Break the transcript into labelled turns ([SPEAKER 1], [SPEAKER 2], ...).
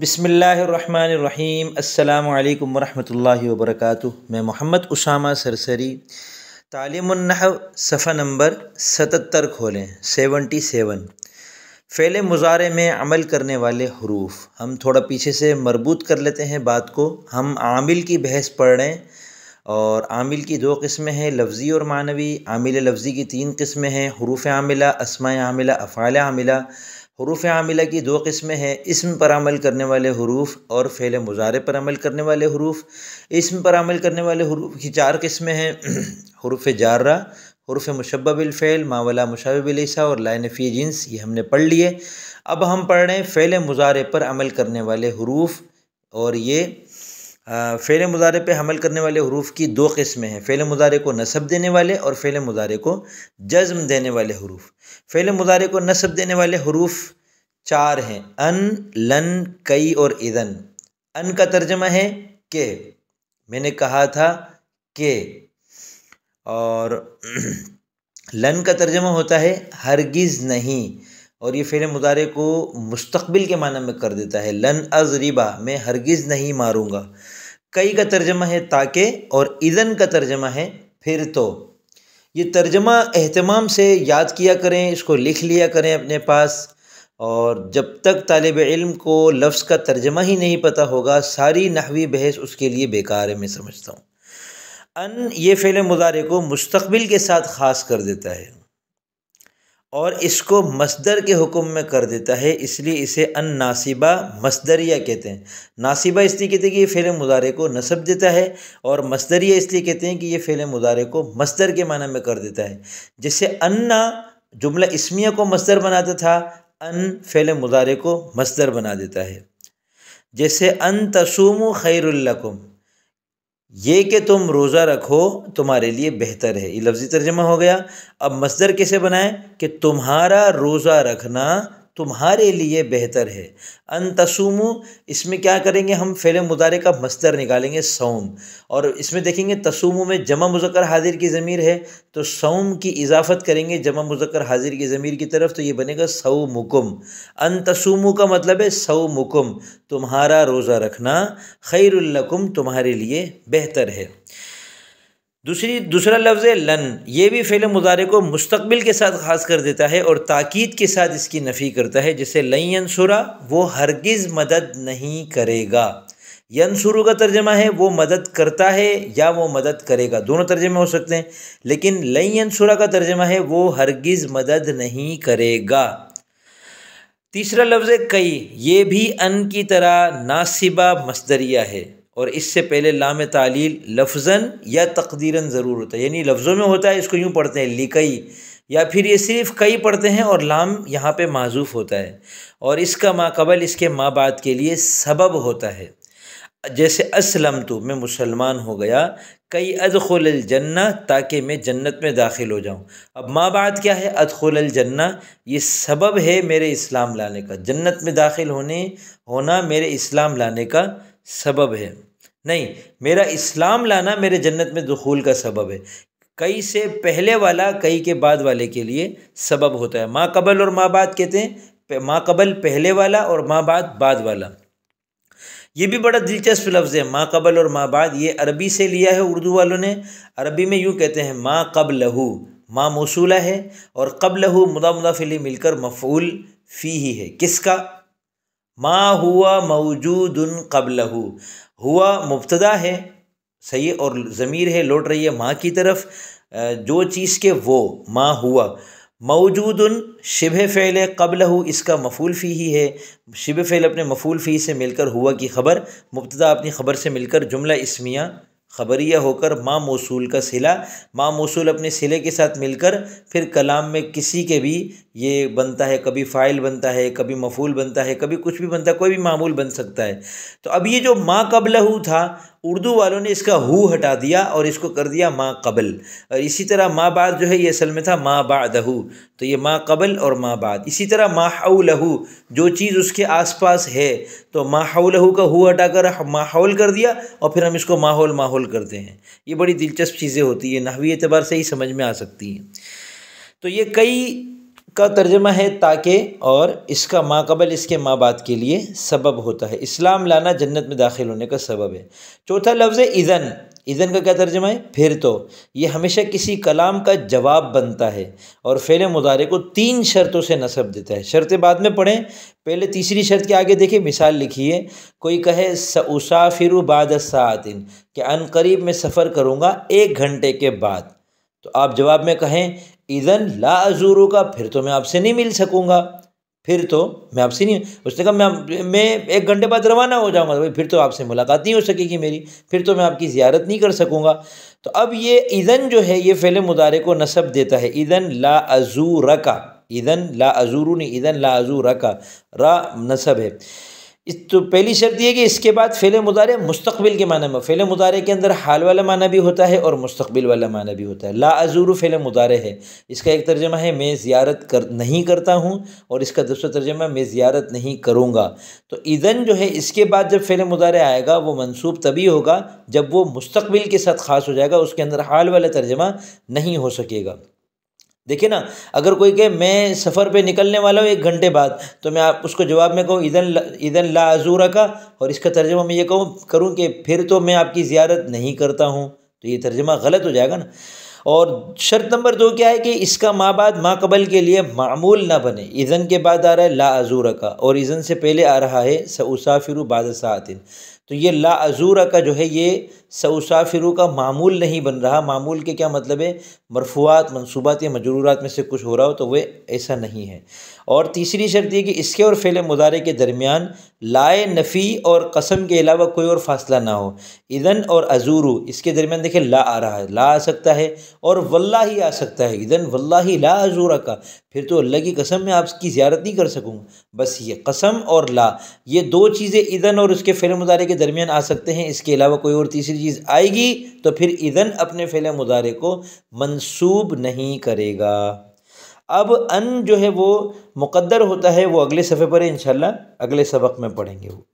[SPEAKER 1] बिसमीम् अल्लाम वरहमल वबरक मैं मोहम्मद उसामा सरसरी। तालीमनहव सफ़ा नंबर सतहत्तर खोलें। सेवेंटी सेवन फ़ेल मुजारे में अमल करने वाले हरूफ। हम थोड़ा पीछे से मरबूत कर लेते हैं बात को। हम आमिल की बहस पढ़ रहे हैं और आमिल की दो किस्में हैं, लफ्ज़ी और मानवी। आमिल लफ्ज़ी की तीन किस्में हैं हरूफ आमिला असमा आमिला अफ़ाल आमिला हरूफ आमिला की दो किस्में हैं, इसम पर अमल करने वाले हरूफ और फ़ैल मुजारे पर अमल करने वाले हरूफ। इसम पर अमल करने वाले हरूफ की चार किस्में हैं, हरूफ जारा हरूफ मुशबिलफ़ैल मावला मुशबिलसा और लाइन फ़ी जिन्स, ये हमने पढ़ लिए। अब हम पढ़ रहे हैं फ़ैल मुजारे पर अमल करने वाले हरूफ और ये फ़ेल मुदारे पे हमल करने वाले हरूफ की दो किस्में हैं, फ़ेल मुदारे को नसब देने वाले और फ़ेल मुदारे को जज्म देने वाले हरूफ। फ़ेल मुदारे को नसब देने वाले हरूफ चार हैं, अन, लन, कई और इदन। अन का तर्जमा है के। मैंने कहा था के। और लन का तर्जमा होता है हरगिज़ नहीं, और ये फ़ेल मुदारे को मुस्तबिल के माना में कर देता है। लन अजरिबा मैं हरगिज़ नहीं मारूँगा। कई का तर्जमा है ताके और इज़न का तर्जमा है फिर तो। ये तर्जमा अहतमाम से याद किया करें, इसको लिख लिया करें अपने पास और जब तक तालब इल्म को लफ्ज़ का तर्जमा ही नहीं पता होगा, सारी नहवी बहस उसके लिए बेकार है, मैं समझता हूँ। अन ये फ़ेल मुदारे को मुस्तबिल के साथ ख़ास कर देता है। और इसको मसदर के हुक्म में कर देता है, इसलिए इसे अन नासिबा मसदरिया कहते हैं। नासिबा इसलिए कहते हैं कि ये फ़ेल मुदारे को नसब देता है और मसदरिया इसलिए कहते हैं कि ये फ़ेल मुदारे को मसदर के माना में कर देता है। जैसे अन्ना जुमला इसमिया को मसदर बनाता था, अन फ़ेल मुदारे को मसदर बना देता है। जैसे अन तसूम खैरुल्लकुम ये कि तुम रोज़ा रखो, तुम्हारे लिए बेहतर है। ये लफ्ज़ी तर्जमा हो गया। अब मसदर कैसे बनाएँ? कि तुम्हारा रोज़ा रखना तुम्हारे लिए बेहतर है। अन तसूमु इसमें क्या करेंगे हम? फ़ेल मुदारे का मस्तर निकालेंगे, सौम। और इसमें देखेंगे, तसूमु में जमा मुजक्कर हाजिर की ज़मीर है तो सौम की इजाफ़त करेंगे जमा मुजक्कर हाजिर की ज़मीर की तरफ़ तो ये बनेगा सऊ मुकुम अन तसूमु का मतलब है सऊ मुकुम तुम्हारा रोज़ा रखना खैरुल्लकुम, तुम्हारे लिए बेहतर है। दूसरी, दूसरा लफ्ज़ है लन। ये भी फ़ेल मुदारे को मुस्तबिल के साथ ख़ास कर देता है और ताक़द के साथ इसकी नफ़ी करता है, जैसे लई लनसुरा वो हरगिज़ मदद नहीं करेगा। यनसुरु का तर्जमा है, वो मदद करता है या वो मदद करेगा। दोनों तर्जमे हो सकते हैं, लेकिन लई लनसुरा का तर्जमा है, वो हरगिज़ मदद नहीं करेगा। तीसरा लफ्ज़ है कई। ये भी अन की तरह नासिबा मसदरिया है। और इससे पहले लाम तालील लफ्ज़न या तकदीरन ज़रूर होता है। यानी लफ्ज़ों में होता है, इसको यूँ पढ़ते हैं, लिकई, या फिर ये सिर्फ़ कई पढ़ते हैं और लाम यहाँ पे माजूफ़ होता है। और इसका माकबल इसके माँ बात के लिए सबब होता है। जैसे असलम तो मैं मुसलमान हो गया, कई अदखल जन्ना, ताकि मैं जन्नत में दाखिल हो जाऊँ। अब माँ बात क्या है? अदखल जन्ना, ये सबब है मेरे इस्लाम लाने का। जन्नत में दाखिल होने, होना मेरे इस्लाम लाने का सबब है। नहीं, मेरा इस्लाम लाना मेरे जन्नत में दखूल का सबब है। कई से पहले वाला, कई के बाद वाले के लिए सबब होता है। माँ कबल और माँ बाद कहते हैं माँ कबल पहले वाला और माँ बाद बाद वाला। ये भी बड़ा दिलचस्प लफ्ज़ है। माँ कबल और माँ बाद ये अरबी से लिया है उर्दू वालों ने। अरबी में यूँ कहते हैं, माँ कब लहू माँ मौसूला है और कब लहू मुदा मुदाफिली मिलकर मफूल फ़ी ही है। किसका? माँ हुआ मौजूद कबल हुआ मुबतदा है, सही और ज़मीर है, लौट रही है माँ की तरफ़। जो चीज़ के वो, माँ हुआ। मौजूद शिब फ़ैल कबलहू, इसका मफूल फ़ी ही है। शिब फ़ैल अपने मफूल फ़ी से मिलकर हुआ की ख़बर। मुबतदा अपनी ख़बर से मिलकर जुमला इसमिया ख़बरिया होकर माँ मौसूल का सिला। माँ मौसूल अपने सिले के साथ मिलकर फिर कलाम में किसी के भी ये बनता है, कभी फ़ाइल बनता है, कभी मफूल बनता है, कभी कुछ भी बनता है, कोई भी मामूल बन सकता है। तो अब ये जो माँ कबलहू था उर्दू वालों ने इसका हु हटा दिया और इसको कर दिया माँ कबल। और इसी तरह माँ बाद जो है ये असल में था माँ बादहू। तो ये माँ कबल और माँ बाद। इसी तरह माहौलहू जो चीज़ उसके आसपास है तो माहौलहू का हु हटाकर माहौल कर दिया और फिर हम इसको माहौल माहौल करते हैं। ये बड़ी दिलचस्प चीज़ें होती है नहवी एतबार से ही समझ में आ सकती हैं। तो ये कई का तर्जमा है ताकि और इसका माकबल इसके माँ बाप के लिए सबब होता है। इस्लाम लाना जन्नत में दाखिल होने का सबब है। चौथा लफ्ज़ है ईज़न ईज़न का क्या तर्जमा है? फिर तो ये हमेशा किसी कलाम का जवाब बनता है और फ़ेल मुदारे को तीन शर्तों से नसब देता है। शर्तें बाद में पढ़ें, पहले तीसरी शर्त के आगे देखिए मिसाल लिखिए कोई कहे उसाफिर बाद सातिन, कि अन करीब मैं सफ़र करूँगा एक घंटे के बाद। तो आप जवाब में कहें इधन ला अजूरू का फिर तो मैं आपसे नहीं मिल सकूँगा। फिर तो मैं आपसे नहीं, उसने कहा, मैं मैं एक घंटे बाद रवाना हो जाऊँगा। भाई फिर तो आपसे मुलाकात नहीं हो सकेगी मेरी, फिर तो मैं आपकी ज़ियारत नहीं कर सकूँगा। तो अब ये ईदन जो है, ये फ़ैल मुदारे को नसब देता है ईदन ला अजूर का ईदन ला अजूरू नहीं ईदन ला अजूर का रा नसब है। इस तो पहली शर्त यह कि इसके बाद फ़ेल मुदारे मुस्तबिल के माना में, फ़ेल मुदारे के अंदर हाल वाला माना भी होता है और मुस्तबिल वाला माना भी होता है। ला अजूर फ़ेल मुदारे है। इसका एक तर्जमा है, मैं ज़्यारत कर, नहीं करता हूँ और इसका दूसरा तर्जमा, मैं ज़ियारत नहीं करूँगा। तो ईदन जो है, इसके बाद जब फ़ेल मुदारे आएगा, वो मनसूब तभी होगा जब वो मुस्तबिल के साथ ख़ास हो जाएगा, उसके अंदर हाल वाला तर्जमा नहीं हो सकेगा। देखिए ना, अगर कोई कहे, मैं सफ़र पे निकलने वाला हूँ एक घंटे बाद तो मैं आप, उसको जवाब में कहूँ ईदन ईदन ला अजूरा का, और इसका तर्जमा मैं ये कहूँ, करूँ कि फिर तो मैं आपकी ज़ियारत नहीं करता हूँ। तो ये तर्जमा गलत हो जाएगा ना। और शर्त नंबर दो क्या है कि इसका माँ बाद माँ कबल के लिए मामूल ना बने। ईज़न के बाद आ रहा है ला अजूरा का, और ईज़न से पहले आ रहा है सऊसाफिर बाद सातिन तो ये ला अजूरा का जो है ये सऊसाफिर का मामूल नहीं बन रहा। मामूल के क्या मतलब है? मरफूआत मनसूबात या मजरूरात में से कुछ हो रहा हो तो वह ऐसा नहीं है। और तीसरी शर्त यह कि इसके और फ़ेल मुदारे के दरमियान लाए नफ़ी और कसम के अलावा कोई और फासला ना हो। ईदन और अजूरू, इसके दरमियान देखिए ला आ रहा है। ला आ सकता है और वल्ला ही आ सकता है। ईदन वल्ला ही ला अजूरा का। फिर तो अल्लाह की कसम में आपकी ज़्यारत नहीं कर सकूँगा। बस ये कसम और ला। ये दो चीज़ें ईदन और उसके फ़ेल मुदारे के दरमियान आ सकते हैं। इसके अलावा कोई और तीसरी चीज़ आएगी तो फिर इधन अपने फ़ैल मुदारे को मनसूब नहीं करेगा। अब अन जो है वो मुक़द्दर होता है, वो अगले सफ़े पर इंशाल्लाह अगले सबक में पढ़ेंगे वो।